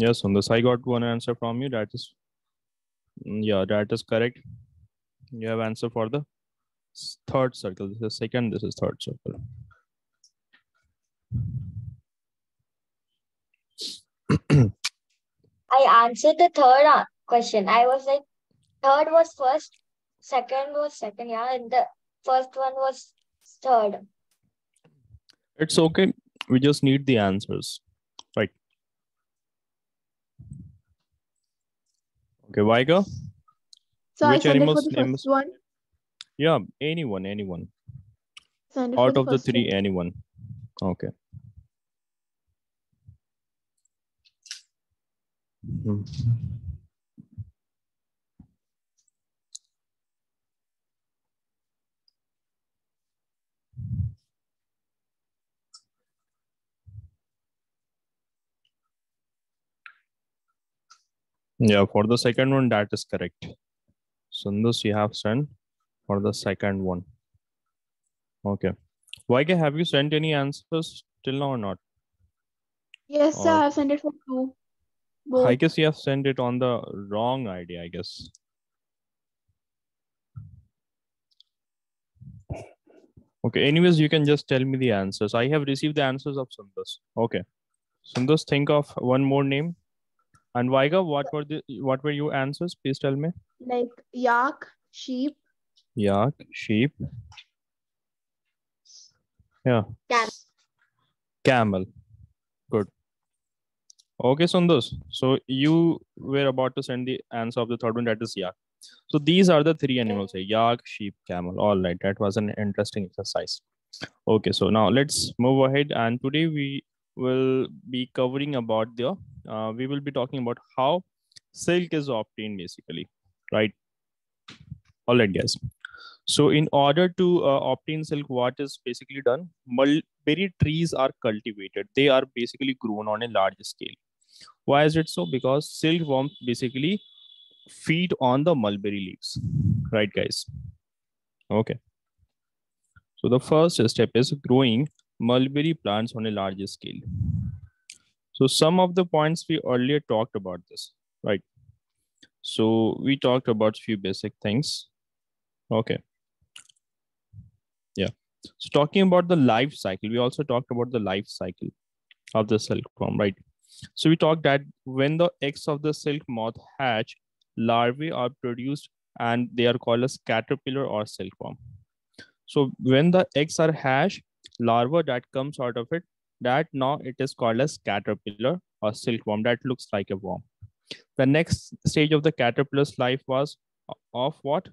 Yes, on this, I got one answer from you. That is, mm, yeah, that is correct. You have answer for the third circle. This is second, this is third circle. I answered the third uh, question. I was like, third was first, second was second, yeah, and the first one was third. It's okay. We just need the answers, right? Okay, Vaiga? So Which I sent it for animal's the name first one. Yeah, anyone, anyone. Send Out of the first three, one. anyone. Okay. Hmm. Yeah, for the second one, that is correct. Sundus, you have sent for the second one. Okay. Vaike, have you sent any answers till now or not? Yes, sir. Or- I sent it for two. Both. I guess you have sent it on the wrong idea, I guess. Okay, anyways, you can just tell me the answers. I have received the answers of Sundas. Okay. Sundas, think of one more name. And Vaiga, what were the what were your answers? Please tell me. Like yak, sheep, Yak, sheep. Yeah. Camel. Camel. Good. Okay, Sundas. So you were about to send the answer of the third one, that is yak. So these are the three animals here yak, sheep, camel. All right, that was an interesting exercise. Okay, so now let's move ahead. And today we will be covering about the, uh, we will be talking about how silk is obtained basically, right? All right, guys. So in order to uh, obtain silk, what is basically done? Mulberry trees are cultivated. They are basically grown on a large scale. Why is it so? Because silkworms basically feed on the mulberry leaves, right, guys? Okay. So the first step is growing mulberry plants on a larger scale. So some of the points we earlier talked about this, right? So we talked about a few basic things. Okay. Yeah. So talking about the life cycle, we also talked about the life cycle of the silkworm, right? So we talked that when the eggs of the silk moth hatch, larvae are produced and they are called as caterpillar or silkworm. So when the eggs are hatched, larva that comes out of it, that now it is called as caterpillar or silkworm. That looks like a worm. The next stage of the caterpillar's life was of what?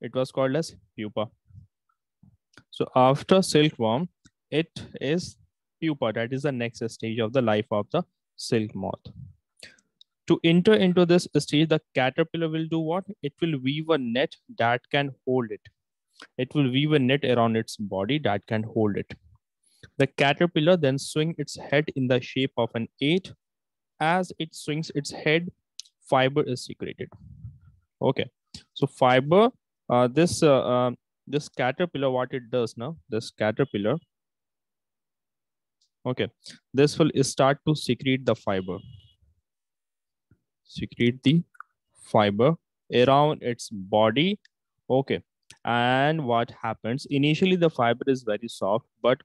It was called as pupa. So after silkworm, it is pupa. That is the next stage of the life of the silk moth. To enter into this stage, the caterpillar will do what? It will weave a net that can hold it. It will weave a net around its body that can hold it. The caterpillar then swing its head in the shape of an eight. As it swings its head, fiber is secreted. Okay, so fiber, uh, this uh, uh, this caterpillar, what it does now, this caterpillar, okay, this will start to secrete the fiber. Secrete the fiber around its body. Okay, and what happens? Initially, the fiber is very soft, but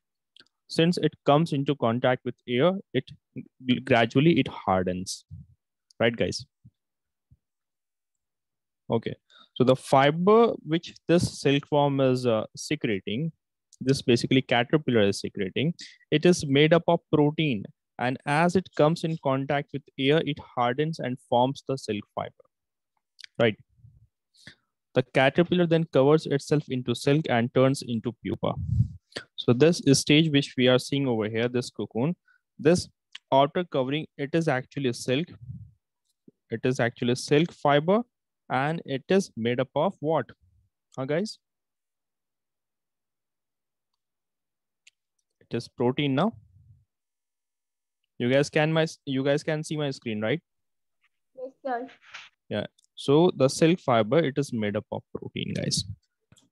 since it comes into contact with air, it gradually it hardens. Right, guys? Okay, so the fiber which this silkworm is uh, secreting, this basically caterpillar is secreting, it is made up of protein. And as it comes in contact with air, it hardens and forms the silk fiber. Right. The caterpillar then covers itself into silk and turns into pupa. So this is stage which we are seeing over here, this cocoon, this outer covering, it is actually silk. It is actually silk fiber and it is made up of what? Huh, guys? It is protein now. You guys can my you guys can see my screen, right? Yes, sir. So the silk fiber, it is made up of protein, guys.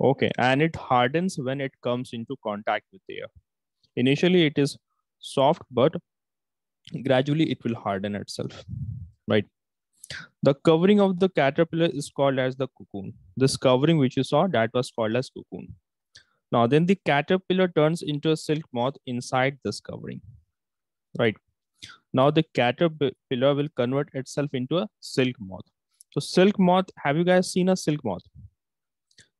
Okay, and it hardens when it comes into contact with air. Initially, it is soft, but gradually it will harden itself, right? The covering of the caterpillar is called as the cocoon. This covering which you saw, that was called as cocoon. Now then the caterpillar turns into a silk moth inside this covering, right? Now the caterpillar will convert itself into a silk moth. So silk moth, have you guys seen a silk moth?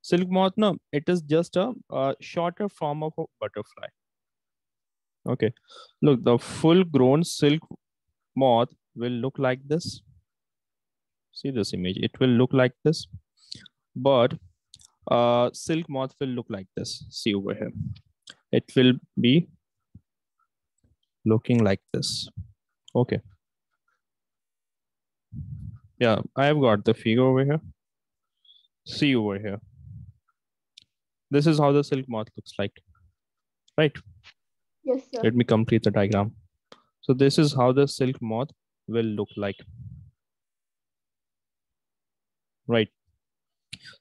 Silk moth, no, it is just a, a shorter form of a butterfly. Okay, look, the full grown silk moth will look like this. See this image, it will look like this, but uh, silk moth will look like this. See over here. It will be looking like this. Okay. Yeah, I have got the figure over here. See over here. This is how the silk moth looks like, right? Yes, sir. Let me complete the diagram. So this is how the silk moth will look like. Right.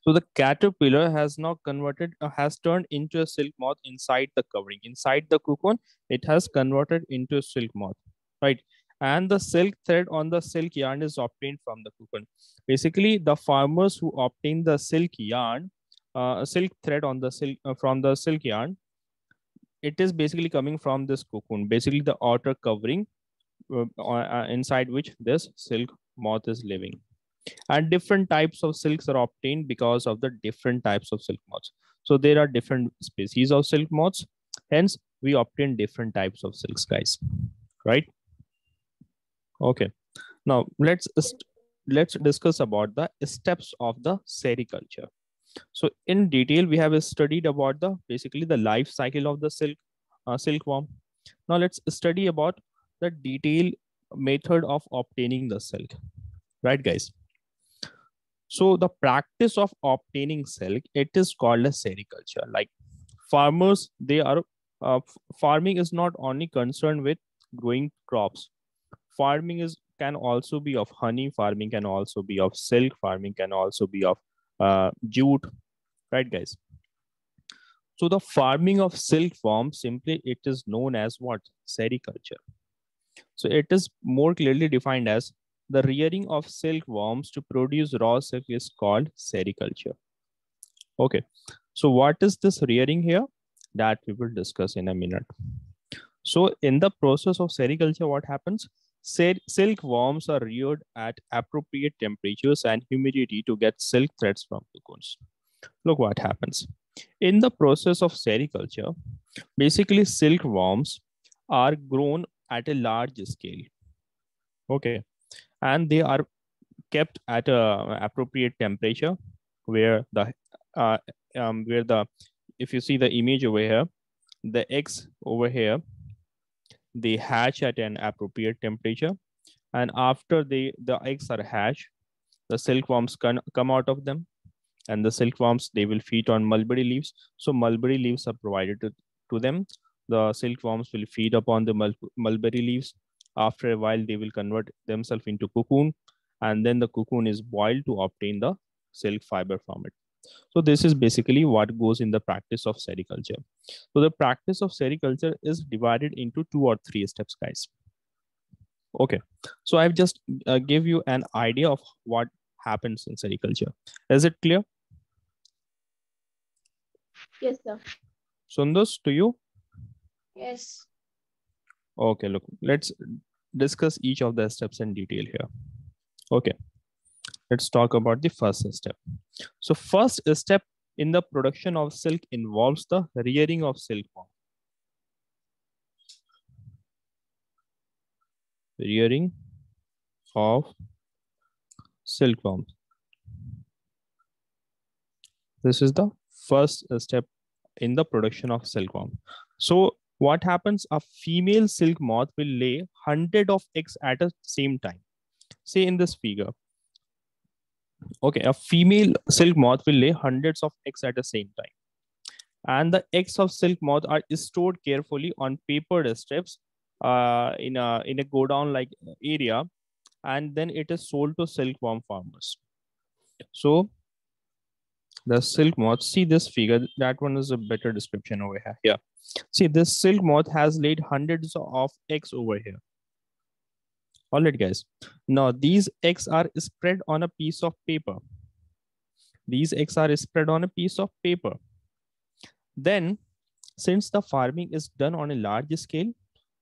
So the caterpillar has now converted, uh, has turned into a silk moth inside the covering. Inside the cocoon, it has converted into a silk moth, right? And the silk thread on the silk yarn is obtained from the cocoon. Basically, the farmers who obtain the silk yarn, uh, silk thread on the silk uh, from the silk yarn, it is basically coming from this cocoon, basically the outer covering uh, uh, inside which this silk moth is living. And different types of silks are obtained because of the different types of silk moths. So there are different species of silk moths. Hence, we obtain different types of silks, guys. Right? Okay. Now let's let's discuss about the steps of the sericulture. So in detail, we have studied about the basically the life cycle of the silk uh, silkworm. Now let's study about the detailed method of obtaining the silk. Right, guys? So the practice of obtaining silk, it is called a sericulture. Like farmers, they are uh, farming is not only concerned with growing crops. Farming is can also be of honey. Farming can also be of silk. Farming can also be of uh, jute, right, guys? So the farming of silk silkworm simply it is known as what sericulture. So it is more clearly defined as the rearing of silkworms to produce raw silk is called sericulture. Okay, so what is this rearing here? That we will discuss in a minute. So in the process of sericulture, what happens? Silkworms are reared at appropriate temperatures and humidity to get silk threads from cocoons. Look what happens. In the process of sericulture, basically silkworms are grown at a large scale. Okay. And they are kept at a appropriate temperature where the uh, um, where the if you see the image over here, the eggs over here they hatch at an appropriate temperature. And after they the eggs are hatched the silkworms can come out of them. And the silkworms they will feed on mulberry leaves. So mulberry leaves are provided to, to them. The silkworms will feed upon the mul mulberry leaves. After a while they will convert themselves into cocoon. And then the cocoon is boiled to obtain the silk fiber from it so this is basically what goes in the practice of sericulture. So the practice of sericulture is divided into two or three steps, guys. Okay, so I've just uh, give you an idea of what happens in sericulture. Is it clear? Yes, sir. Sundus, to you? Yes. Okay, look, let's discuss each of the steps in detail here. Okay let's talk about the first step. So first step in the production of silk involves the rearing of silkworm. Rearing of silkworms. This is the first step in the production of silkworm. So what happens? A female silk moth will lay hundred of eggs at the same time. Say in this figure, Okay, a female silk moth will lay hundreds of eggs at the same time. And the eggs of silk moth are stored carefully on papered strips uh, in a in a go down like area, and then it is sold to silkworm farmers. So the silk moth, see this figure, that one is a better description over here. Yeah. See, this silk moth has laid hundreds of eggs over here. All right, guys. Now these eggs are spread on a piece of paper. These eggs are spread on a piece of paper. Then, since the farming is done on a large scale,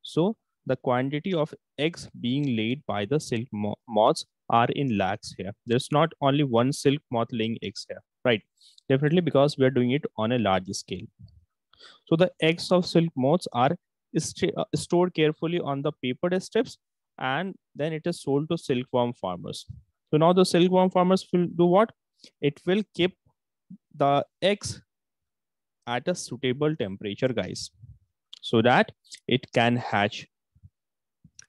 so the quantity of eggs being laid by the silk moths are in lakhs here. There's not only one silk moth laying eggs here, right? Definitely because we are doing it on a large scale. So the eggs of silk moths are st uh, stored carefully on the paper strips and then it is sold to silkworm farmers. So now the silkworm farmers will do what? It will keep the eggs at a suitable temperature, guys, so that it can hatch.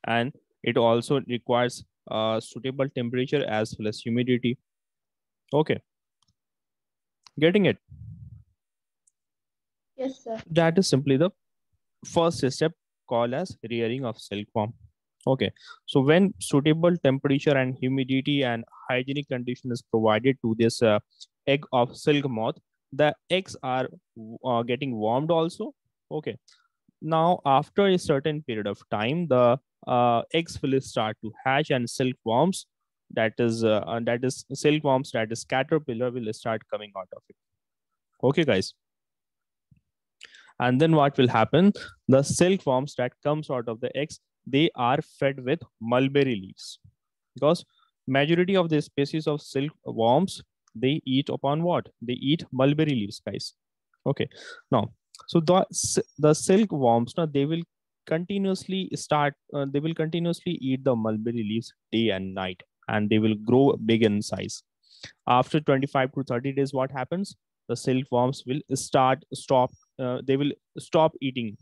And it also requires a suitable temperature as well as humidity. Okay. Getting it? Yes, sir. That is simply the first step called as rearing of silkworm. Okay, so when suitable temperature and humidity and hygienic condition is provided to this uh, egg of silk moth, the eggs are uh, getting warmed also. Okay, now after a certain period of time, the uh, eggs will start to hatch and silkworms, that is uh, that is silkworms, that is caterpillar will start coming out of it. Okay, guys. And then what will happen? The silk silkworms that comes out of the eggs they are fed with mulberry leaves. Because majority of the species of silkworms they eat upon what? They eat mulberry leaves guys. Okay. Now so the the silkworms now they will continuously start uh, they will continuously eat the mulberry leaves day and night and they will grow big in size. After 25 to 30 days what happens? The silkworms will start stop uh, they will stop eating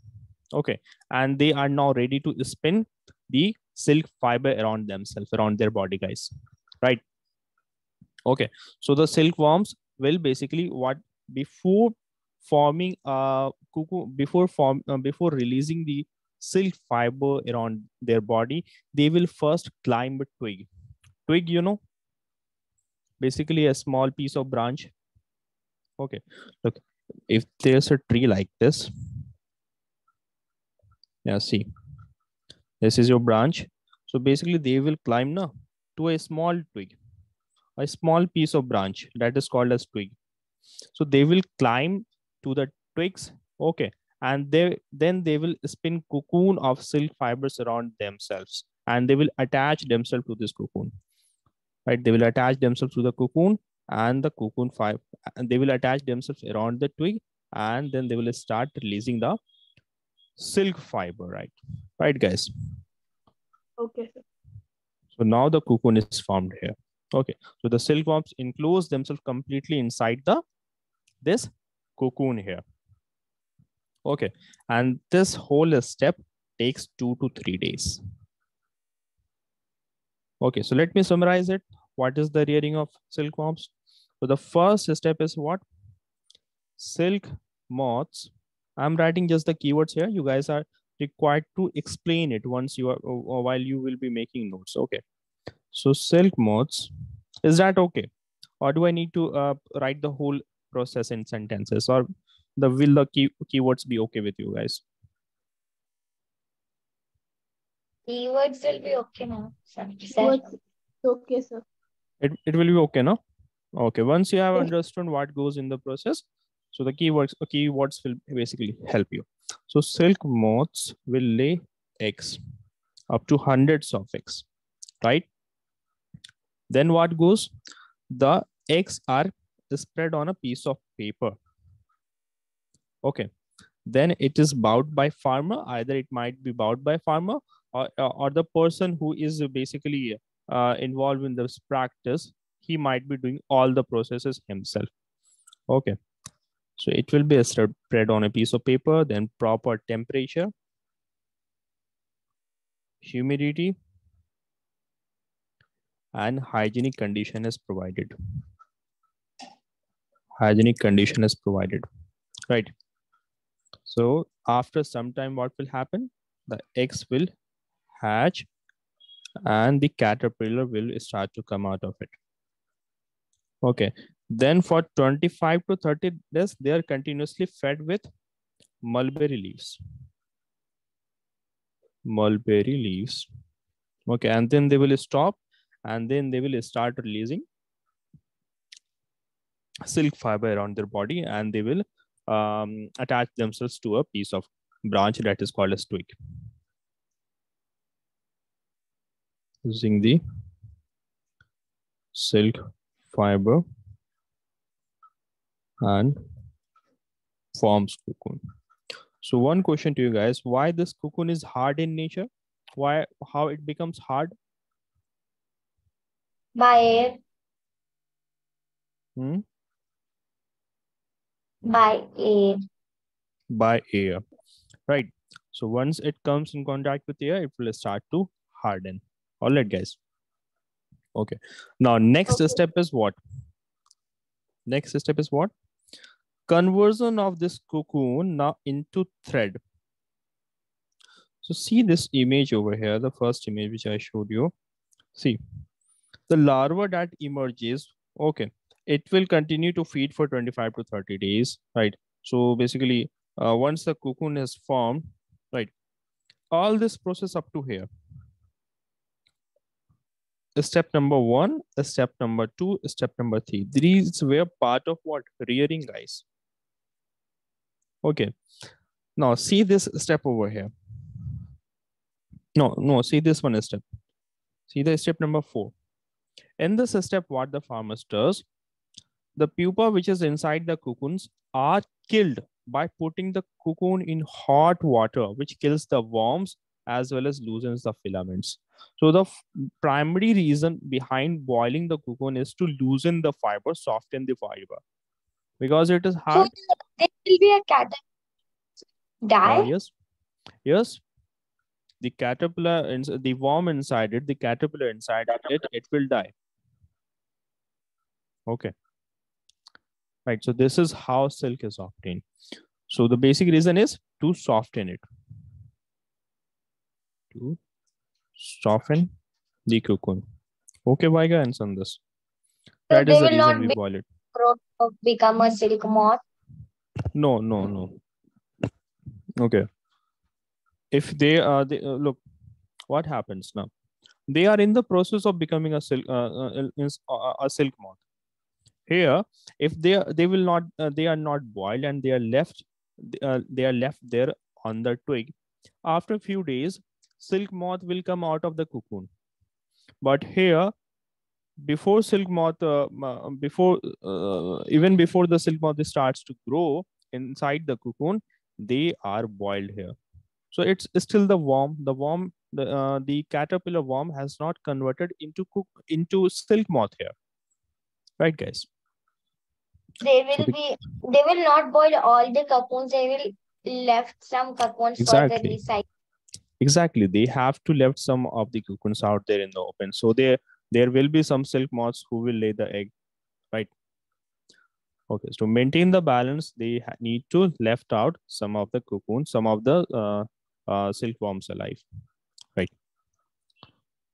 okay. And they are now ready to spin the silk fiber around themselves around their body guys. Right? Okay. So the silkworms will basically what? Before forming a cuckoo before form uh, before releasing the silk fiber around their body they will first climb a twig. Twig you know? Basically a small piece of branch. Okay. Look if there's a tree like this yeah see. This is your branch. So basically they will climb now to a small twig a small piece of branch that is called as twig. So they will climb to the twigs okay and they then they will spin cocoon of silk fibers around themselves and they will attach themselves to this cocoon right? They will attach themselves to the cocoon and the cocoon five and they will attach themselves around the twig and then they will start releasing the silk fiber, right? Right, guys? Okay, sir. So now the cocoon is formed here. Okay, so the silkworms enclose themselves completely inside the this cocoon here. Okay, and this whole step takes two to three days. Okay, so let me summarize it. What is the rearing of silkworms? So the first step is what? Silk moths I'm writing just the keywords here. You guys are required to explain it once you are or while you will be making notes. Okay. So silk moths, is that okay? Or do I need to uh, write the whole process in sentences or the will the key, keywords be okay with you guys? Keywords will be okay now. Okay, sir. It, it will be okay, no? Okay. Once you have understood what goes in the process, so the keywords uh, keywords will basically help you. So silk moths will lay eggs, up to hundreds of eggs, right? Then what goes? The eggs are spread on a piece of paper. Okay. Then it is bought by farmer. Either it might be bought by farmer or, or the person who is basically uh, involved in this practice. He might be doing all the processes himself. Okay. So it will be spread on a piece of paper, then proper temperature, humidity, and hygienic condition is provided. Hygienic condition is provided, right? So after some time, what will happen? The eggs will hatch and the caterpillar will start to come out of it. Okay, then for 25 to 30 days, they are continuously fed with mulberry leaves. Mulberry leaves. Okay, and then they will stop and then they will start releasing silk fiber around their body and they will um, attach themselves to a piece of branch that is called a twig. Using the silk fiber and forms cocoon. So one question to you guys, why this cocoon is hard in nature? Why, how it becomes hard? By air. Hmm? By air. By air, right? So once it comes in contact with air, it will start to harden. All right, guys. Okay. Now, next Okay. step is what? Next step is what? Conversion of this cocoon now into thread. So see this image over here, the first image which I showed you. See, the larva that emerges, okay, it will continue to feed for 25 to 30 days, right? So basically, uh, once the cocoon is formed, right, all this process up to here. Step number one, step number two, step number three. These were part of what? Rearing, guys. Okay. Now see this step over here. No, no, see this one step. See the step number four. In this step, what the farmers does, the pupa which is inside the cocoons are killed by putting the cocoon in hot water, which kills the worms as well as loosens the filaments. So the primary reason behind boiling the cocoon is to loosen the fiber, soften the fiber. Because it is So hard. There will be a cat Uh, die. yes. Yes. The caterpillar, ins- the worm inside it, the caterpillar inside it, it will die. Okay. Right. So this is how silk is obtained. So the basic reason is to soften it. To soften the cocoon. Okay, Vaiga, answer on this. So That is the will reason not we boil it. become a silk moth. No, no, no. Okay. If they are, they, uh, look, what happens now? They are in the process of becoming a silk, uh, uh, uh, a silk moth. Here, if they are, they will not, uh, they are not boiled and they are left, uh, they are left there on the twig. After a few days, silk moth will come out of the cocoon. But here, before silk moth, uh, before uh, even before the silk moth starts to grow inside the cocoon, they are boiled here. So it's still the worm. The worm, the uh, the caterpillar worm has not converted into cook into silk moth here, right, guys? They will be, they will not boil all the cocoons. They will left some cocoons for the Exactly. recycle. Exactly. They have to left some of the cocoons out there in the open. So there there will be some silk moths who will lay the egg, right? Okay. So to maintain the balance, they need to left out some of the cocoons, some of the uh, uh, silkworms alive, right?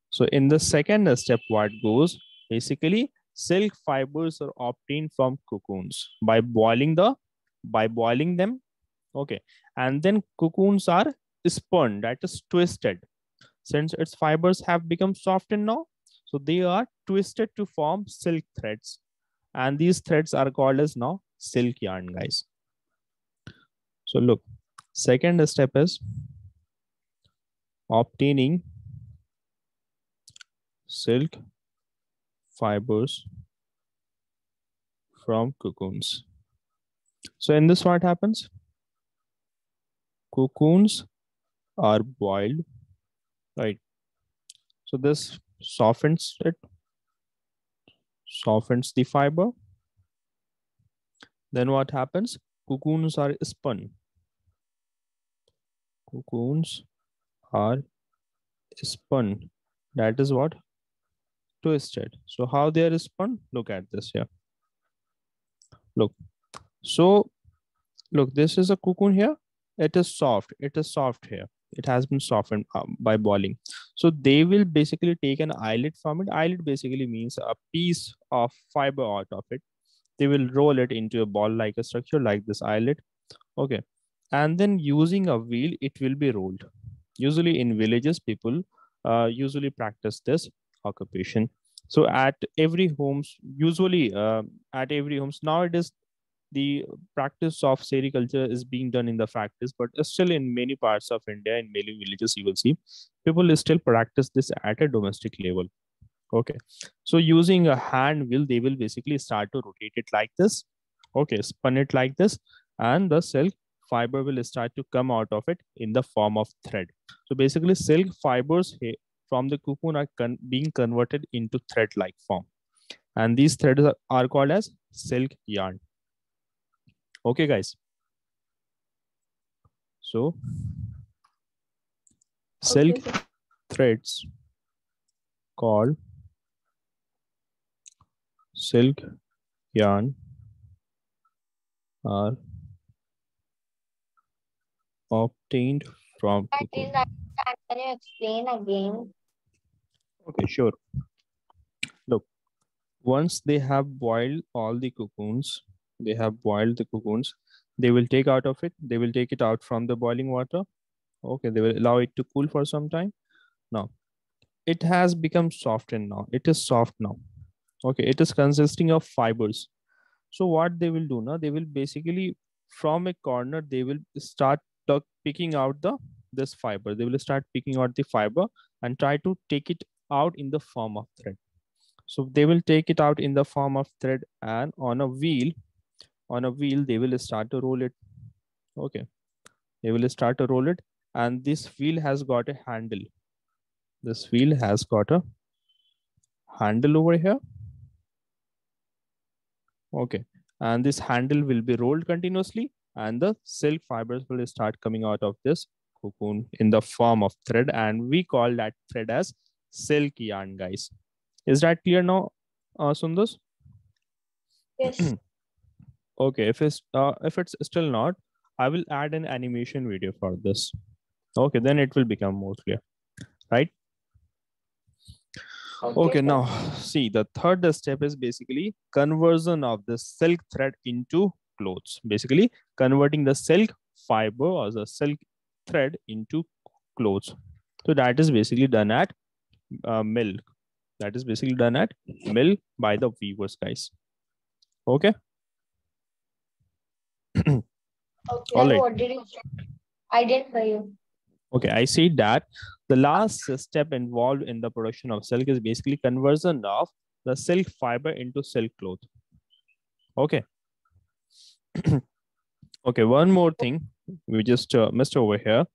So in the second step, what goes basically silk fibers are obtained from cocoons by boiling the by boiling them. Okay, and then cocoons are spun, that is twisted. Since its fibers have become softened now, so they are twisted to form silk threads. And these threads are called as now silk yarn, guys. So look, second step is obtaining silk fibers from cocoons. So in this, what happens? Cocoons are boiled, right? So this softens it, softens the fiber. Then what happens? Cocoons are spun. Cocoons are spun. That is what? Twisted. So how they are spun? Look at this here. Look. So look, this is a cocoon here. It is soft. It is soft here. It has been softened uh, by boiling. So they will basically take an eyelet from it. Eyelet basically means a piece of fiber out of it. They will roll it into a ball like a structure like this eyelet. Okay. And then using a wheel, it will be rolled. Usually in villages, people uh, usually practice this occupation. So at every homes, usually uh, at every homes nowadays, the practice of sericulture is being done in the factories, but still in many parts of India, in many villages, you will see people still practice this at a domestic level. Okay, so using a hand wheel, they will basically start to rotate it like this. Okay, spin it like this, and the silk fiber will start to come out of it in the form of thread. So basically, silk fibers from the cocoon are con being converted into thread-like form, and these threads are called as silk yarn. Okay, guys. So silk Okay, threads called silk yarn are obtained from I cocoon. didn't understand. Can you explain again? Okay, sure. Look, once they have boiled all the cocoons, they have boiled the cocoons, they will take out of it, they will take it out from the boiling water. Okay, they will allow it to cool for some time. Now, it has become softened now. It is soft now. Okay, it is consisting of fibers. So what they will do now, they will basically from a corner, they will start picking out the this fiber. They will start picking out the fiber and try to take it out in the form of thread. So they will take it out in the form of thread and on a wheel, on a wheel, they will start to roll it. Okay. They will start to roll it. And this wheel has got a handle. This wheel has got a handle over here. Okay. And this handle will be rolled continuously and the silk fibers will start coming out of this cocoon in the form of thread. And we call that thread as silk yarn, guys. Is that clear now, uh, Sundas? Yes. Okay, if it's uh, if it's still not, I will add an animation video for this. Okay, then it will become more clear, right? Okay, sir. now see the third step is basically conversion of the silk thread into clothes. Basically, converting the silk fiber or the silk thread into clothes. So that is basically done at uh, mill. That is basically done at mill by the weavers, guys. Okay. Okay. All and right. What did you say? I didn't hear you. Okay, I see that the last step involved in the production of silk is basically conversion of the silk fiber into silk cloth. Okay. okay, one more thing we just uh, missed over here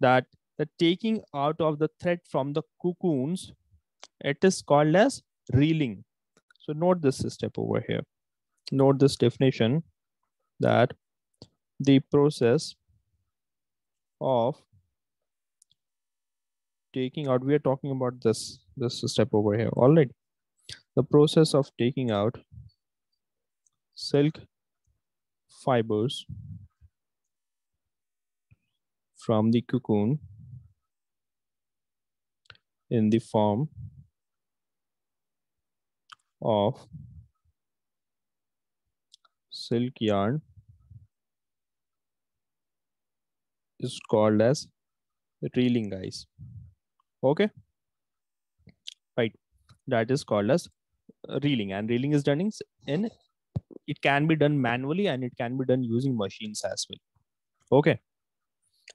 that the taking out of the thread from the cocoons, it is called as reeling. So note this step over here. Note this definition that the process of taking out we are talking about this this step over here. All right. The process of taking out silk fibers from the cocoon in the form of silk yarn is called as reeling guys okay? Right. That is called as reeling. And reeling is done in it can be done manually and it can be done using machines as well. Okay?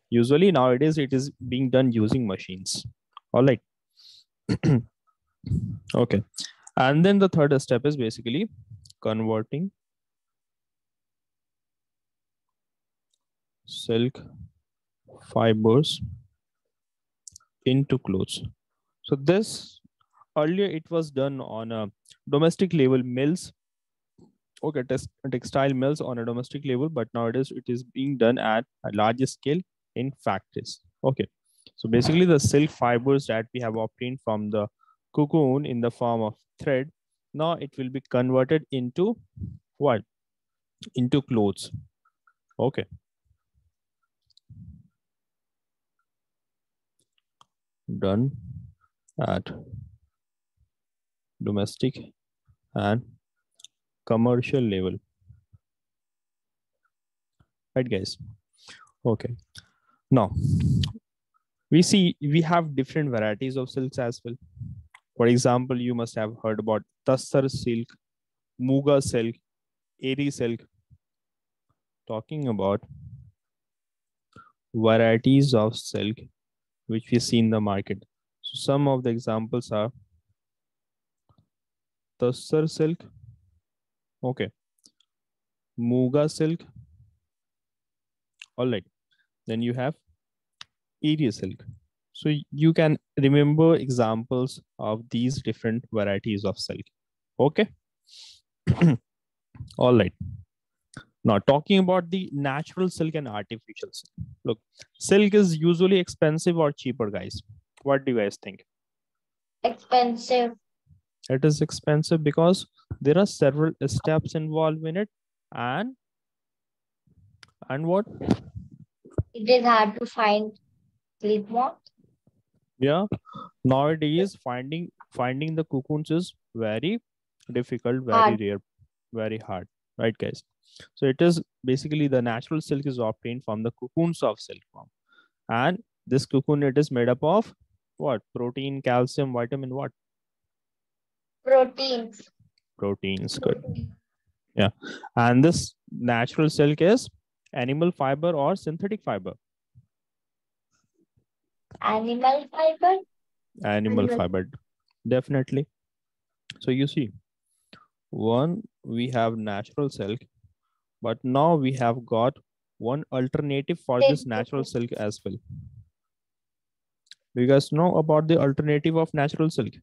Usually nowadays it is being done using machines. All right. Okay. And then the third step is basically converting silk fibers into clothes. So this earlier it was done on a domestic level mills. Okay, textile mills on a domestic level, but nowadays it is being done at a larger scale in factories. Okay, so basically the silk fibers that we have obtained from the cocoon in the form of thread, now it will be converted into what? Into clothes. Okay. Done at domestic and commercial level right guys okay now we see we have different varieties of silks as well. For example, you must have heard about Tassar silk, Muga silk, Eri silk. Talking about varieties of silk which we see in the market. So some of the examples are Tassar silk, okay, Muga silk, all right. Then you have Eri silk. So you can remember examples of these different varieties of silk. Okay. All right. Now talking about the natural silk and artificial silk. Look, silk is usually expensive or cheaper, guys. What do you guys think? Expensive. It is expensive because there are several steps involved in it, and and what? It is hard to find sleep moth. Yeah. Nowadays, finding finding the cocoons is very difficult, very Hard. rare, very hard, right, guys? So it is basically the natural silk is obtained from the cocoons of silkworm, and this cocoon it is made up of what? Protein, calcium, vitamin, what? Proteins. Proteins. Good. Yeah. And this natural silk is animal fiber or synthetic fiber. Animal fiber. animal Animal. fiber definitely so you see one we have natural silk but now we have got one alternative for this natural silk as well. Do you guys know about the alternative of natural silk?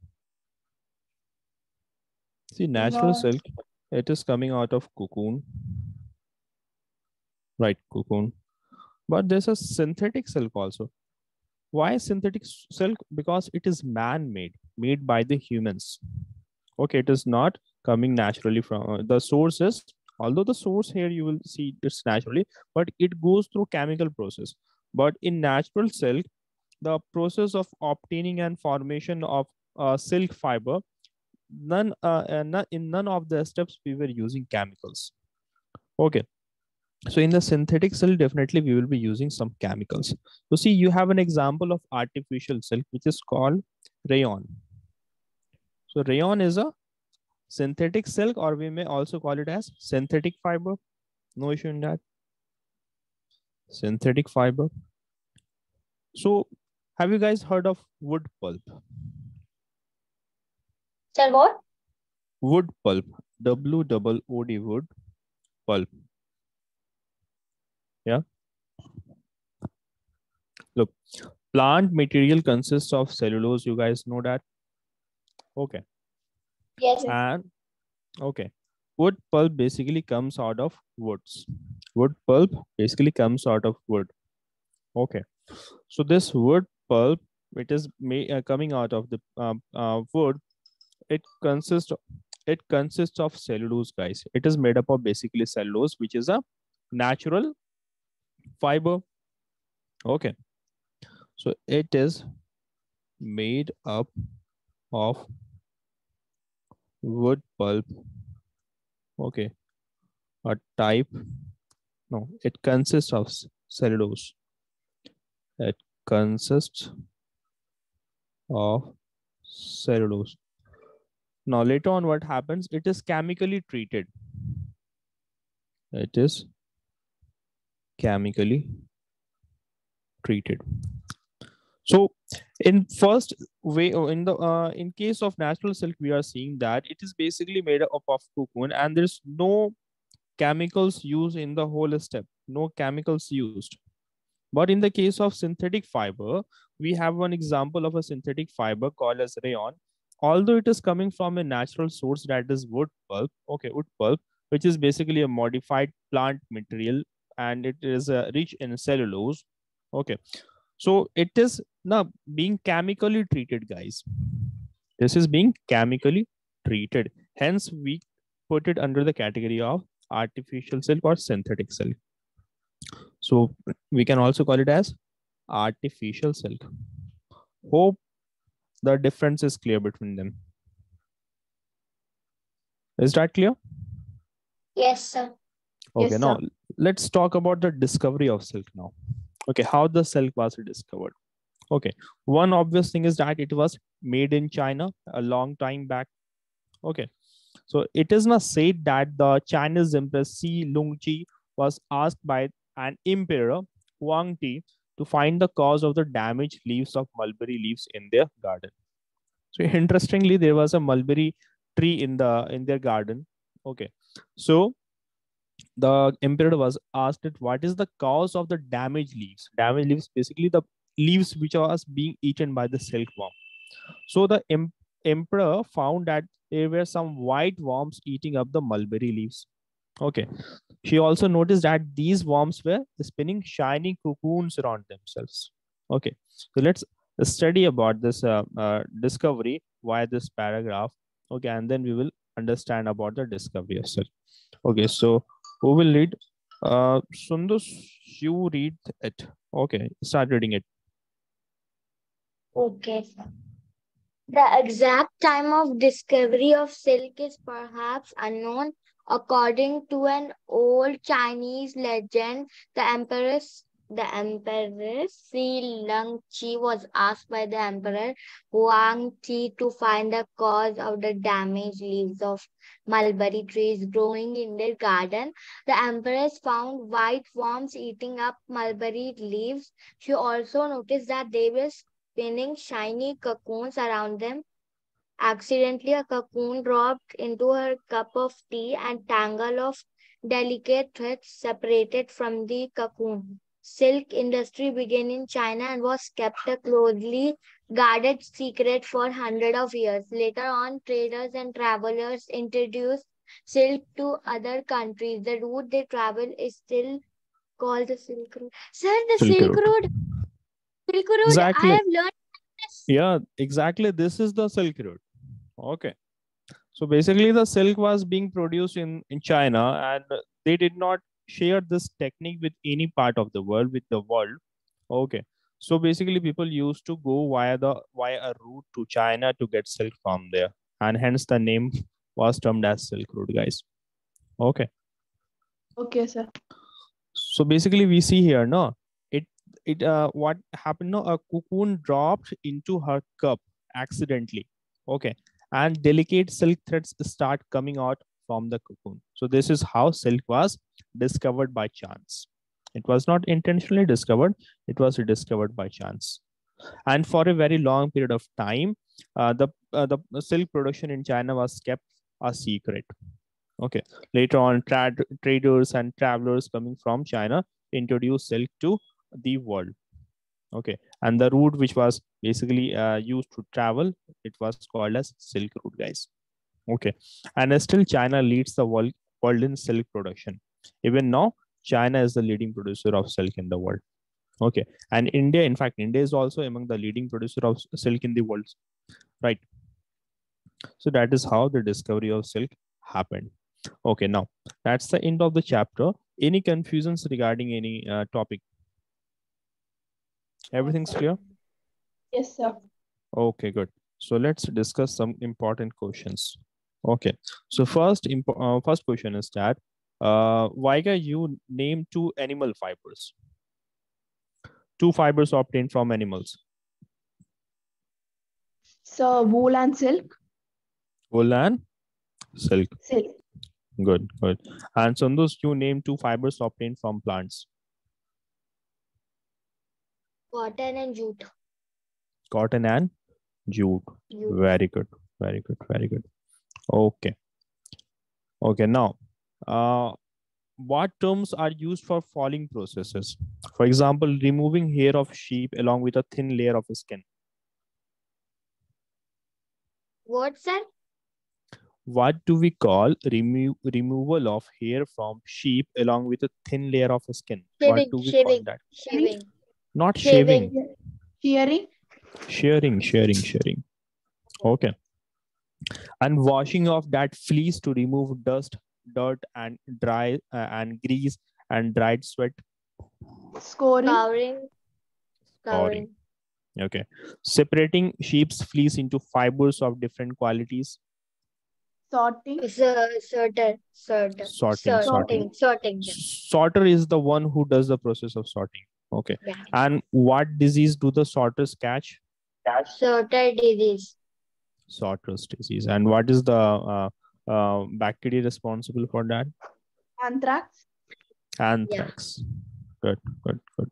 See natural No. silk it is coming out of cocoon. Right cocoon. But there's a synthetic silk also. Why synthetic silk? Because it is man made made by the humans. Okay it is not coming naturally from uh, the source is although the source here you will see it's naturally but it goes through chemical process. But in natural silk the process of obtaining and formation of uh, silk fiber none uh, in none of the steps we were using chemicals. Okay. So in the synthetic silk definitely we will be using some chemicals. So see you have an example of artificial silk which is called rayon. So rayon is a synthetic silk or we may also call it as synthetic fiber. No issue in that. Synthetic fiber. So have you guys heard of wood pulp? Sir, what? wood pulp. W double o d wood pulp. Yeah. Look plant material consists of cellulose. You guys know that. Okay Yes. and okay. Wood pulp basically comes out of woods. Wood pulp basically comes out of wood. Okay. So this wood pulp it is uh, coming out of the um, uh, wood. It consists it consists of cellulose guys. It is made up of basically cellulose which is a natural fiber. Okay. So it is made up of wood pulp. Okay. A type no it consists of cellulose. It consists of cellulose. Now later on what happens? It is chemically treated. It is chemically treated. So in first way uh, in the uh, in case of natural silk we are seeing that it is basically made up of cocoon and there's no chemicals used in the whole step. No chemicals used. But in the case of synthetic fiber we have one example of a synthetic fiber called as rayon. Although it is coming from a natural source that is wood pulp okay wood pulp which is basically a modified plant material and it is uh, rich in cellulose okay so it is now being chemically treated guys. This is being chemically treated. Hence we put it under the category of artificial silk or synthetic silk. So we can also call it as artificial silk. Hope the difference is clear between them. Is that clear? Yes, sir. okay Yes, now sir. let's talk about the discovery of silk now okay how the silk was discovered Okay. One obvious thing is that it was made in China a long time back. Okay. So it is not said that the Chinese Empress Si Lungji was asked by an emperor Huang Ti to find the cause of the damaged leaves of mulberry leaves in their garden. So interestingly, there was a mulberry tree in the in their garden. Okay. So the emperor was asked what is the cause of the damaged leaves? Damaged leaves basically the leaves which was being eaten by the silkworm. So the em- emperor found that there were some white worms eating up the mulberry leaves. Okay. She also noticed that these worms were spinning shiny cocoons around themselves. Okay. So let's study about this uh, uh, discovery via this paragraph. Okay. And then we will understand about the discovery silk okay. So who will read? Uh, Sundus, you read it. Okay, start reading it. Okay. The exact time of discovery of silk is perhaps unknown. According to an old Chinese legend, the empress the empress Si Lungchi was asked by the emperor Huang Ti to find the cause of the damaged leaves of mulberry trees growing in their garden. The empress found white worms eating up mulberry leaves. She also noticed that they were spinning shiny cocoons around them. Accidentally, a cocoon dropped into her cup of tea and tangle of delicate threads separated from the cocoon silk industry began in China and was kept a closely guarded secret for hundreds of years. Later on, traders and travelers introduced silk to other countries. The route they travel is still called the Silk Road. Sir, the Silk Silk, Road. Road. Silk Road, Exactly. I have learned this. Yeah, exactly. This is the Silk Road. Okay. So basically, the silk was being produced in, in China and they did not share this technique with any part of the world, with the world. Okay. So basically, people used to go via the via a route to China to get silk from there. And hence the name was termed as Silk Road, guys. Okay. Okay, sir. so basically we see here no it it uh what happened no a cocoon dropped into her cup accidentally okay and delicate silk threads start coming out from the cocoon. So this is how silk was discovered by chance. It was not intentionally discovered it was discovered by chance. And for a very long period of time uh, the uh, the silk production in china was kept a secret. Okay later on trad- traders and travelers coming from china introduced silk to the world. Okay and the route which was basically uh, used to travel it was called as silk route guys okay. And uh, still china leads the world, world in silk production. Even now china is the leading producer of silk in the world. Okay. And india in fact india is also among the leading producer of silk in the world. Right. So that is how the discovery of silk happened. Okay. Now that's the end of the chapter. Any confusions regarding any uh, topic? Everything's clear? Yes, sir. okay good. So let's discuss some important questions okay so first uh, first question is that uh can you name two animal fibers two fibers obtained from animals So wool and silk. wool and silk Silk. good good and Sandus, you name two fibers obtained from plants Cotton and jute. cotton and jute jute. very good very good very good okay okay now uh what terms are used for falling processes for example removing hair of sheep along with a thin layer of skin What, sir? what do we call remo- removal of hair from sheep along with a thin layer of skin Shaving, what do we call that Shaving. not Shaving. shaving Shearing. sharing sharing sharing okay and washing off that fleece to remove dust dirt and dry uh, and grease and dried sweat Scoring. Covering. Covering. Covering. okay separating sheep's fleece into fibers of different qualities Sorting. Sor- Sorter. Sorter. Sorting, Sorting. Sorting. yeah. sorter is the one who does the process of sorting Okay. Yeah. And what disease do the sorters catch? Sorter disease. Sorters disease. And what is the uh, uh, bacteria responsible for that? Anthrax. Anthrax. Good, good, good.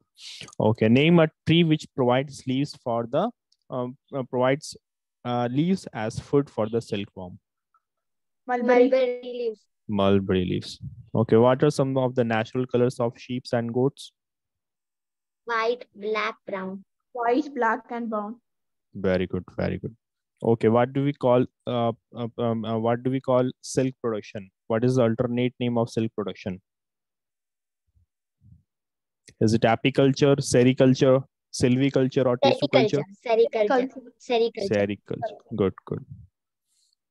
Okay. Name a tree which provides leaves for the um, uh, provides uh, leaves as food for the silkworm. Mulberry. Mulberry leaves. Mulberry leaves. Okay. What are some of the natural colors of sheep and goats? White, black, brown. White, black, and brown. Very good, very good. Okay, what do we call uh, uh, um, uh, what do we call silk production? What is the alternate name of silk production? Is it apiculture, sericulture, silviculture, or tissue culture? Sericulture. Sericulture. Sericulture. Good, good.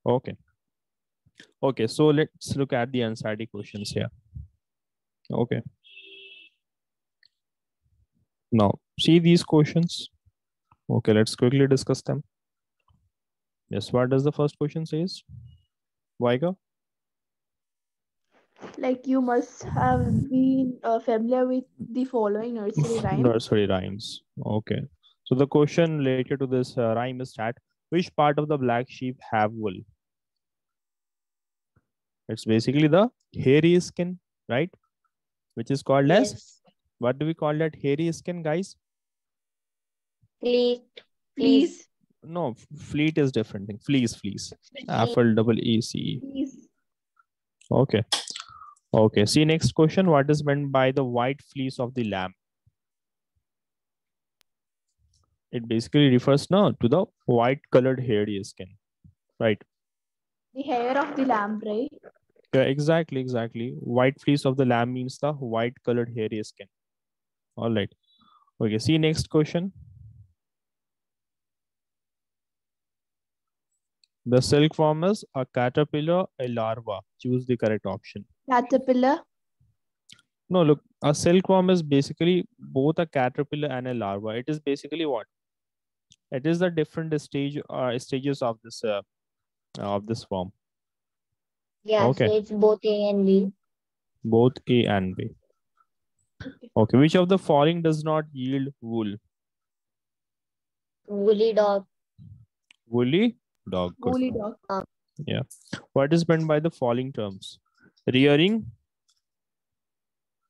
Okay. Okay, so let's look at the NCERT questions here. Okay. Now, see these questions. Okay, let's quickly discuss them. Yes, what does the first question says? Vaiga? Like you must have been uh, familiar with the following nursery rhyme. Nursery rhymes. Okay. So the question related to this uh, rhyme is that which part of the black sheep have wool? It's basically the hairy skin, right? Which is called as what do we call that hairy skin, guys? Fleet. Please. No, fleet is different thing. Fleece, fleece. Apple double E C E. Okay. Okay. See next question. What is meant by the white fleece of the lamb? It basically refers now to the white colored hairy skin, right? The hair of the lamb, right? Yeah, exactly, exactly. White fleece of the lamb means the white colored hairy skin. All right. Okay. See next question. The silkworm is a caterpillar, a larva. Choose the correct option. Caterpillar. No, look, a silkworm is basically both a caterpillar and a larva. It is basically what? It is the different stage uh, stages of this uh, of this worm, Yeah, Okay. so it's both A and B. both A and B. Okay. Okay, which of the following does not yield wool? Woolly dog. Woolly dog. good. Woolly dog. What is meant by the following terms? Rearing.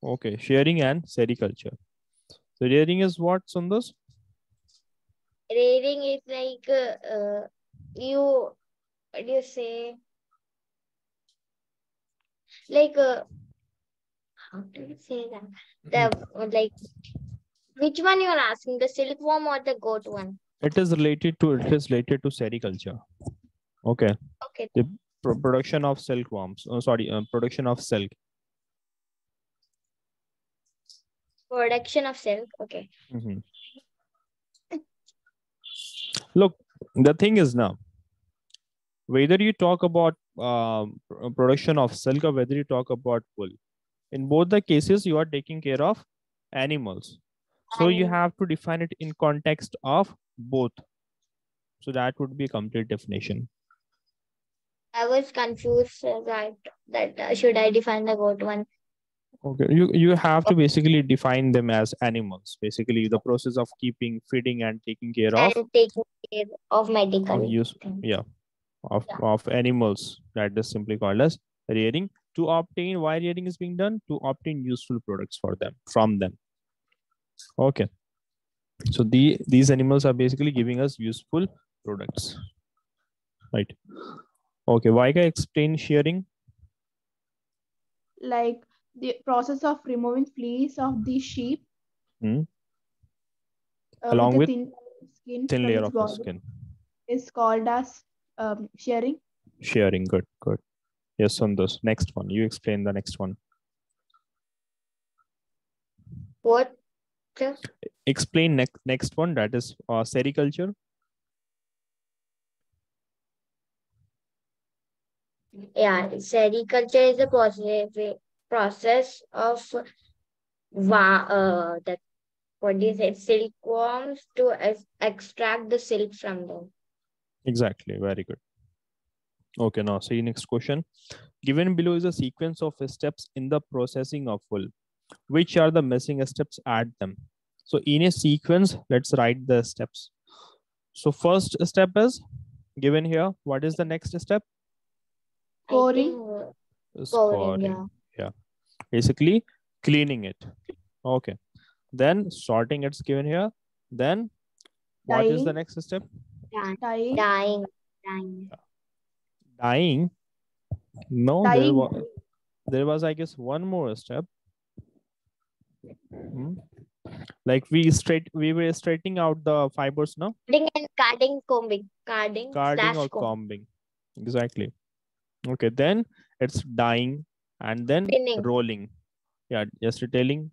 Okay, shearing and sericulture. So rearing is what, Sundas? Rearing is like uh, uh, you, what do you say? Like, uh, how do you say that? The like, which one you are asking? The silkworm or the goat one? It is related to it is related to sericulture. Okay. Okay. Pro- production of silkworms. Oh, sorry, uh, production of silk. Production of silk. Okay. Mhm. Look, the thing is now, whether you talk about pr- production of silk or whether you talk about wool, in both the cases, you are taking care of animals. So you have to define it in context of both. So that would be a complete definition. I was confused uh, that that uh, should I define the goat one? Okay, you you have to basically define them as animals. Basically, the process of keeping, feeding, and taking care of and taking care of of medical. use yeah of Yeah. of animals that is simply called as rearing to obtain why rearing is being done to obtain useful products for them from them okay. So the these animals are basically giving us useful products. Right. Okay. Why can I explain shearing? Like the process of removing fleece of the sheep. Hmm. uh, Along a with thin, skin thin layer of the skin. is called as um, shearing. shearing. Good. Good. Yes on this next one. You explain the next one. What? The- explain next next one that is uh, sericulture Yeah, sericulture is a process process of uh, that what do you say silkworms to ex- extract the silk from them. Exactly. Very good. Okay, now see next question. Given below is a sequence of steps in the processing of wool. Which are the missing steps? Add them. So in a sequence, let's write the steps. So first step is given here. What is the next step? I Scoring. uh, Scoring. Scoring, yeah. Basically cleaning it. Okay. Then sorting it's given here. Then what is the next step? Dyeing. Dying. Dyeing. Dyeing. Dyeing. No, there was, there was, I guess, one more step. Hmm. Like we straight we were straightening out the fibers now. Carding and carding, combing. Carding, carding slash or comb. combing exactly okay then it's dyeing and then Spinning. rolling yeah just retailing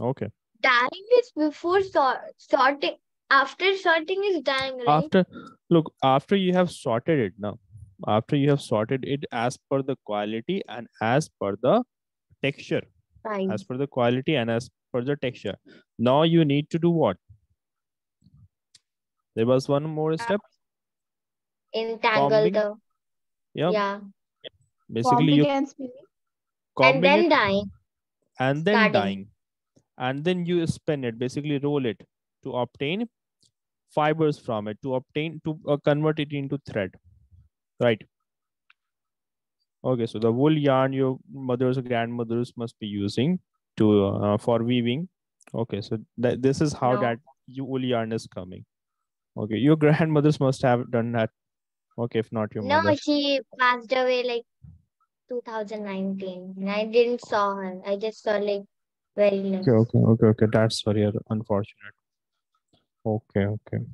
okay Dyeing is before sort, sorting. After sorting is dyeing, right? after look after you have sorted it now after you have sorted it as per the quality and as per the texture Dyeing. as per the quality and as per the texture now you need to do what there was one more step Entangle combing. the. yeah Yeah. basically Combing you and spinning. And then it dyeing. and then Carding. dyeing and then you spin it basically roll it to obtain fibers from it to obtain to uh, convert it into thread right okay so the wool yarn your mothers or grandmothers must be using to uh, for weaving okay so that this is how No. that wool yarn is coming okay your grandmothers must have done that okay if not your No, mother No, she passed away like 2019. and I didn't saw her. I just saw like very less. Okay, okay, okay, okay. That's very unfortunate. Okay, okay.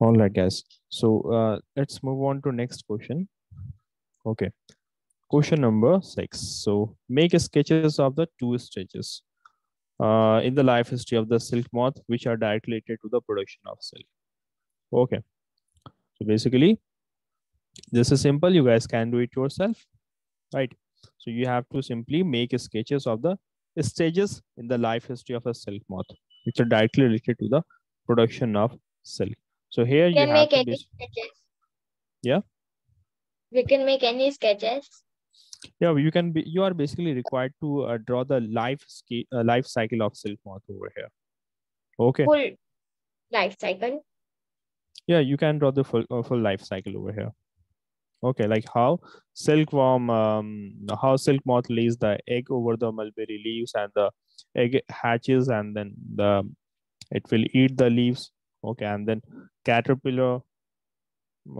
All right, guys. So uh, let's move on to next question. Okay. Question number six. So make sketches of the two stages uh, in the life history of the silk moth, which are directly related to the production of silk. Okay. So basically, this is simple. You guys can do it yourself, right? So you have to simply make sketches of the stages in the life history of a silk moth, which are directly related to the production of silk. So here We you can have make any sketches. Yeah? We can make any sketches. yeah, you can be you are basically required to uh, draw the life uh, life cycle of silk moth over here. Okay, Full life cycle. yeah, you can draw the full uh, full life cycle over here. Okay, like how silkworm, um, how silk moth lays the egg over the mulberry leaves, and the egg hatches, and then the it will eat the leaves. Okay, and then caterpillar,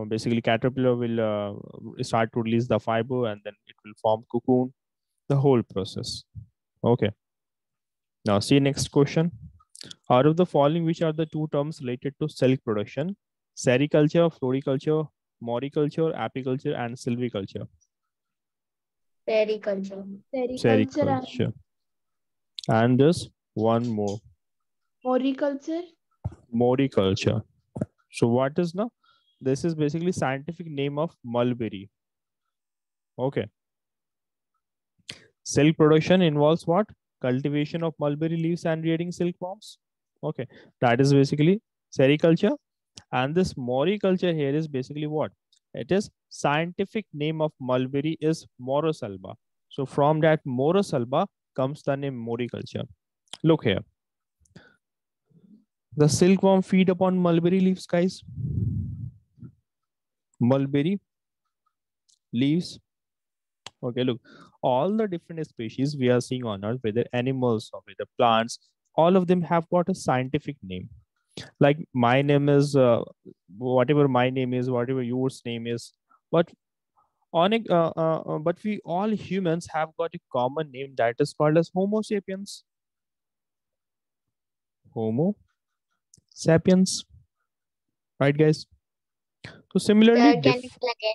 basically caterpillar will uh, start to release the fiber, and then it will form cocoon. The whole process. Okay. Now see next question. Out of the following, which are the two terms related to silk production? Sericulture, floriculture, moriculture, apiculture, and silviculture. Sericulture. Sericulture and just And there's one more, moriculture. moriculture. So what is now? This is basically scientific name of mulberry. Okay. Silk production involves what? Cultivation of mulberry leaves and rearing silkworms. Okay, that is basically sericulture. And this moriculture here is basically what? It is scientific name of mulberry is Morus alba. So from that Morus alba comes the name moriculture. Look here. The silkworm feed upon mulberry leaves, guys. Mulberry leaves. Okay, look, all the different species we are seeing on earth, whether animals or whether plants, all of them have got a scientific name. Like my name is uh, whatever my name is, whatever yours name is, but on a, uh, uh, uh, but we all humans have got a common name that is called as Homo sapiens. Homo sapiens, right, guys? So similarly, Sir, diff- you tell again?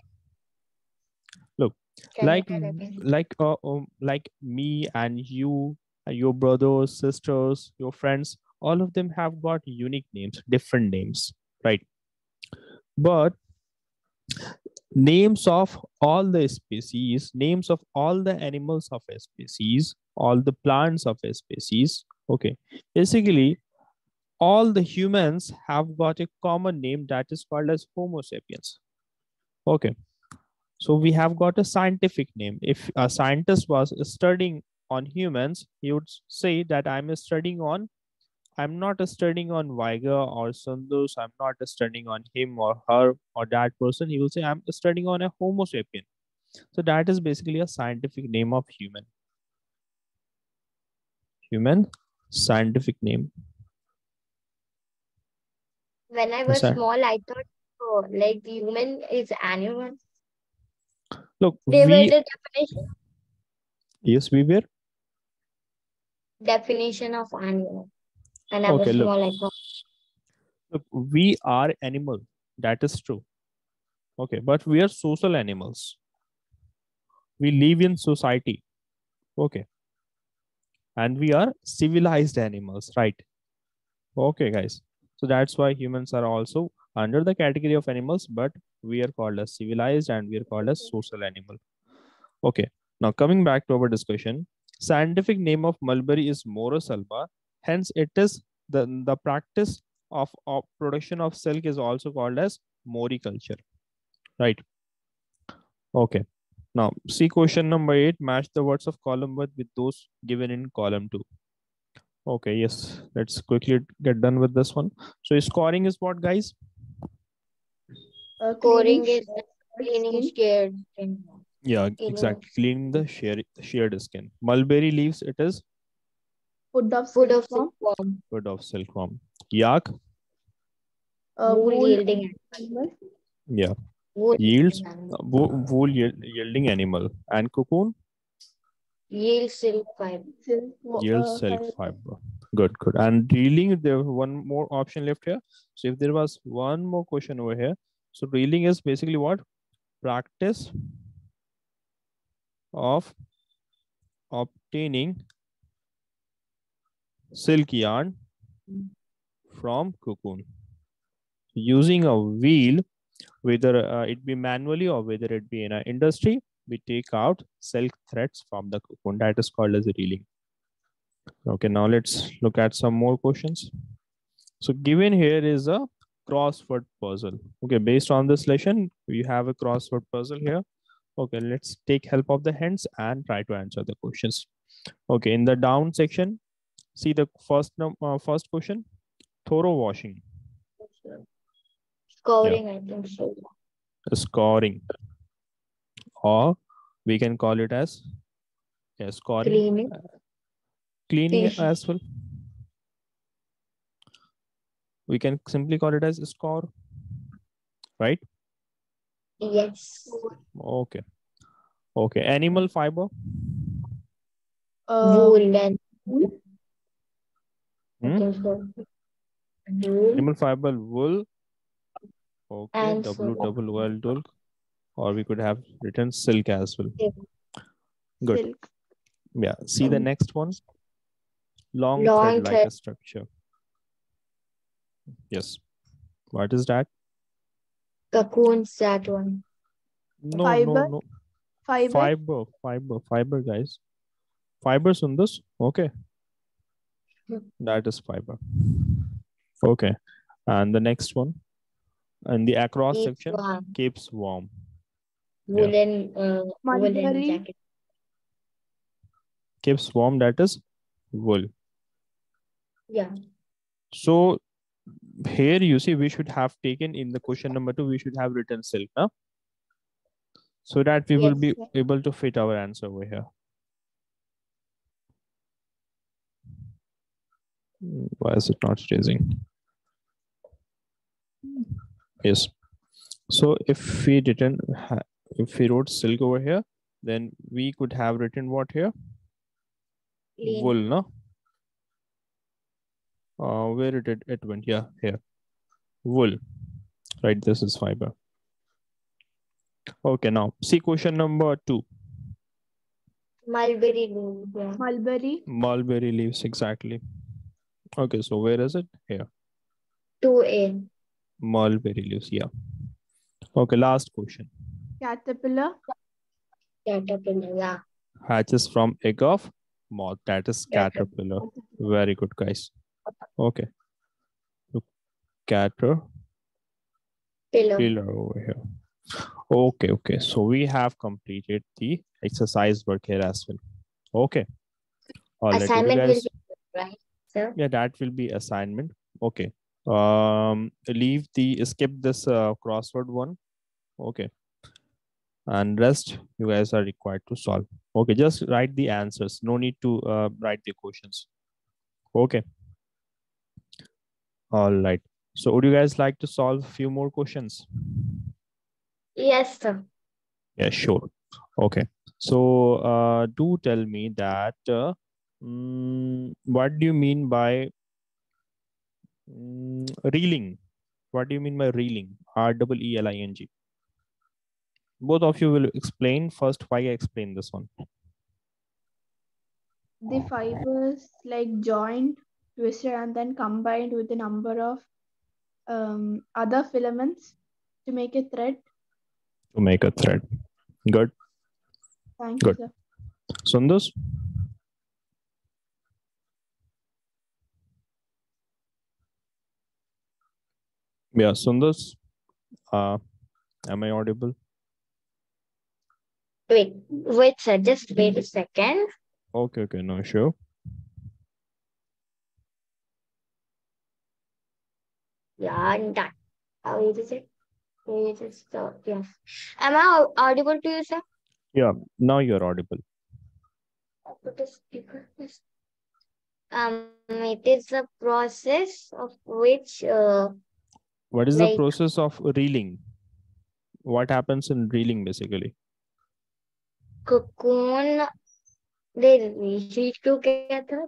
Look, Can like like uh, um, like me and you uh, your brothers sisters your friends all of them have got unique names different names right but names of all the species names of all the animals of a species all the plants of a species okay basically all the humans have got a common name that is called as homo sapiens okay so we have got a scientific name. If a scientist was studying on humans, he would say that I'm studying on I'm not studying on Vaiga or Sandus. I'm not studying on him or her or that person. He will say, I'm studying on a Homo sapien. So that is basically a scientific name of human. Human scientific name. When I was small, I thought oh, like human is animal. Look, They were we the definition yes, we were definition of animal. When I Okay, was look. small, I thought look, we are animal. That is true. Okay, but we are social animals. We live in society. Okay. And we are civilized animals, right? Okay, guys. So that's why humans are also under the category of animals, but we are called as civilized and we are called as social animal. Okay. Now coming back to our discussion, scientific name of mulberry is Morus alba. Hence, it is the, the practice of, of production of silk is also called as moriculture. Right. Okay. Now see question number eight. Match the words of column one with those given in column two. Okay, yes. Let's quickly get done with this one. So scoring is what, guys? Uh, Scoring is cleaning skin. scared. skin. Yeah, Cleaning. exactly. Cleaning the shear, sheared skin. Mulberry leaves, it is Food of Food of silkworm. silkworm. wood of silkworm. Yak, Uh, Wool wool yielding animal. yeah. Wool Yields yielding animal. wo- wool yielding animal. And cocoon Yield silk fiber. Silk. wo- yields uh, silk fiber. fiber. Good, good. And reeling, there was one more option left here. So if there was one more question over here. So reeling is basically what? Practice of obtaining silk yarn from cocoon using a wheel whether uh, it be manually or whether it be in an industry we take out silk threads from the cocoon that is called as reeling. Okay now let's look at some more questions. So given here is a crossword puzzle. Okay based on this lesson we have a crossword puzzle here. Okay let's take help of the hands and try to answer the questions. Okay in the down section see the first uh, first question thorough washing. Scoring, I think so. scoring or we can call it as yeah, scoring Cleaning. cleaning Fish. as well we can simply call it as score right Yes. okay okay animal fiber Uh, Wool and wool. Hmm? so. Wool animal fiber wool okay And w double silk or we could have written silk as well. Silk. good. Silk. yeah. See the next one? Long, Long thread like a structure. Yes. What is that? Cocoons, that one. no no Fiber? no. Fiber. fiber fiber fiber guys. Fibers on this okay. Hmm. that is fiber. Okay. And the next one? And the across section? warm. keeps warm Woolen, uh, woolen jacket. keeps warm that is wool Yeah. so here you see we should have taken in the question number two we should have written silk huh? so that we will be Yes. able to fit our answer over here why is it not raising yes so if we didn't ha- if we wrote silk over here then we could have written what here? Clean. wool no uh, where it, it it went? Yeah here. Wool. Right this is fiber. Okay now see question number two. Mulberry leaves. Yeah. Mulberry. mulberry leaves exactly. Okay so where is it? Here. Two in. mulberry leaves yeah. Okay last question Caterpillar. Caterpillar. Yeah. hatches from egg of moth that is Caterpillar. caterpillar very good guys okay Look, caterpillar Pillar. pillar over here. Okay, okay. So we have completed the exercise work here as well. Okay. All right, did you Assignment will be right. sir. Yeah, that will be assignment. Okay. Um, leave the skip this uh, crossword one. Okay. And rest you guys are required to solve. Okay, just write the answers. No need to uh, write the questions. Okay. All right. So would you guys like to solve a few more questions? Yes, sir. Yeah, sure. Okay. So uh, do tell me that uh, mm, what do you mean by mm, reeling? What do you mean by reeling? R double E L I N G. Both of you will explain first why I explain this one. The fibers like joined, twisted, and then combined with a number of um, other filaments to make a thread. To make a thread. Good. Thank Good. you, sir. Sundus? Yeah, Sundus. Uh, am I audible? Wait, wait, sir. Just wait a second. Okay, okay, no issue. Yeah, I'm done. How is it? Wait, just, uh, yes. Am I audible to you, sir? Yeah, now you're audible. I'll put a speaker, yes. Um, it is a process of which uh, What is the process of reeling? What happens in reeling basically? Cocoon they reach together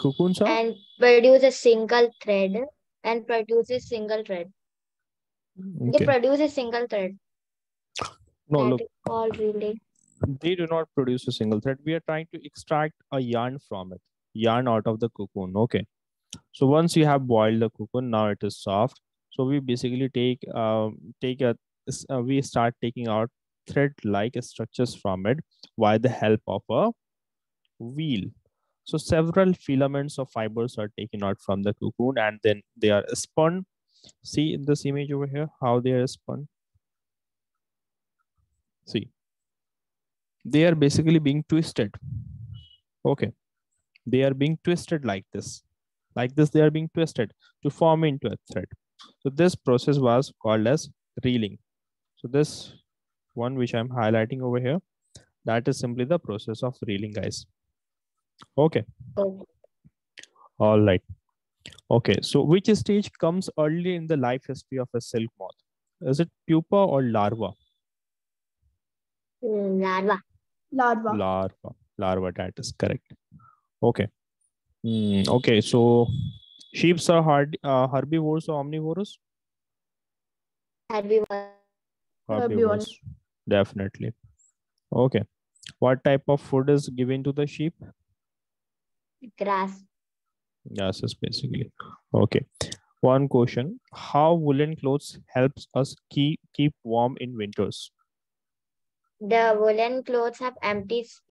Cocoons are? and produce a single thread and produce a single thread. They Okay. produce a single thread. No, look, called relay. they do not produce a single thread. We are trying to extract a yarn from it, yarn out of the cocoon. Okay. So once you have boiled the cocoon, now it is soft. So we basically take um, take a uh, we start taking out thread-like structures from it by the help of a wheel. So several filaments of fibers are taken out from the cocoon and then they are spun. See in this image over here how they are spun. See, they are basically being twisted. Okay, they are being twisted like this. Like this, they are being twisted to form into a thread. So this process was called as reeling. So this one which I'm highlighting over here, that is simply the process of reeling, guys. Okay. Oh, All right. Okay. So which stage comes early in the life history of a silk moth? Is it pupa or larva? larva. Larva. Larva. Larva, that is correct. Okay. Hmm, okay. So sheeps are hard, uh, herbivores or omnivores? Herbivore. Herbivores. Definitely. Okay. What type of food is given to the sheep? Grass. Is basically. Okay. One question. How woolen clothes helps us keep keep warm in winters? The woolen clothes have empty